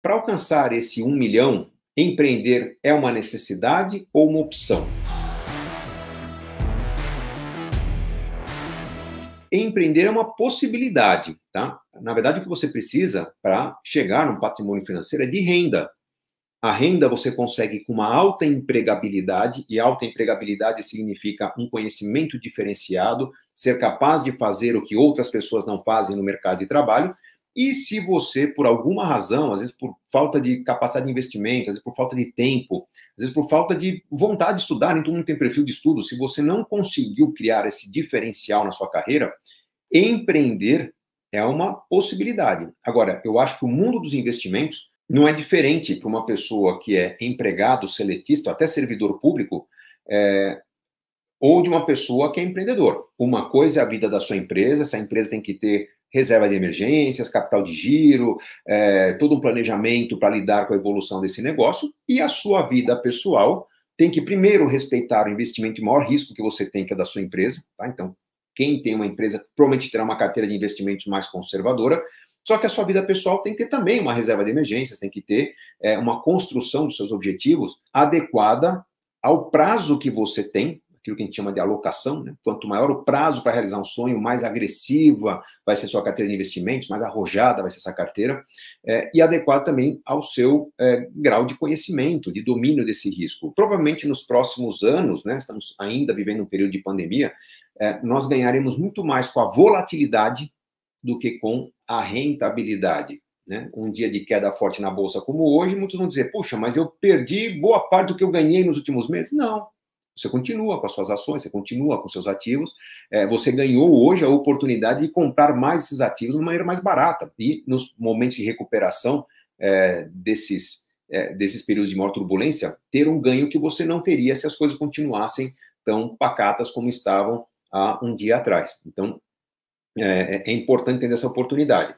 Para alcançar esse um milhão, empreender é uma necessidade ou uma opção? Empreender é uma possibilidade, tá? Na verdade, o que você precisa para chegar no patrimônio financeiro é de renda. A renda você consegue com uma alta empregabilidade, e alta empregabilidade significa um conhecimento diferenciado, ser capaz de fazer o que outras pessoas não fazem no mercado de trabalho. E se você, por alguma razão, às vezes por falta de capacidade de investimento, às vezes por falta de tempo, às vezes por falta de vontade de estudar, nem todo mundo tem perfil de estudo, se você não conseguiu criar esse diferencial na sua carreira, empreender é uma possibilidade. Agora, eu acho que o mundo dos investimentos não é diferente para uma pessoa que é empregado, seletista, até servidor público, é, ou de uma pessoa que é empreendedor. Uma coisa é a vida da sua empresa, essa empresa tem que ter reserva de emergências, capital de giro, é, todo um planejamento para lidar com a evolução desse negócio, e a sua vida pessoal tem que primeiro respeitar o investimento e maior risco que você tem, que é da sua empresa, tá? Então, quem tem uma empresa provavelmente terá uma carteira de investimentos mais conservadora, só que a sua vida pessoal tem que ter também uma reserva de emergências, tem que ter é, uma construção dos seus objetivos adequada ao prazo que você tem, aquilo que a gente chama de alocação. Né? Quanto maior o prazo para realizar um sonho, mais agressiva vai ser sua carteira de investimentos, mais arrojada vai ser essa carteira, é, e adequada também ao seu é, grau de conhecimento, de domínio desse risco. Provavelmente nos próximos anos, né, estamos ainda vivendo um período de pandemia, é, nós ganharemos muito mais com a volatilidade do que com a rentabilidade. Né? Um dia de queda forte na bolsa como hoje, muitos vão dizer: puxa, mas eu perdi boa parte do que eu ganhei nos últimos meses. Não. Você continua com as suas ações, você continua com seus ativos. É, você ganhou hoje a oportunidade de comprar mais esses ativos de uma maneira mais barata. E nos momentos de recuperação é, desses, é, desses períodos de maior turbulência, ter um ganho que você não teria se as coisas continuassem tão pacatas como estavam há um dia atrás. Então, é, é, é importante ter essa oportunidade.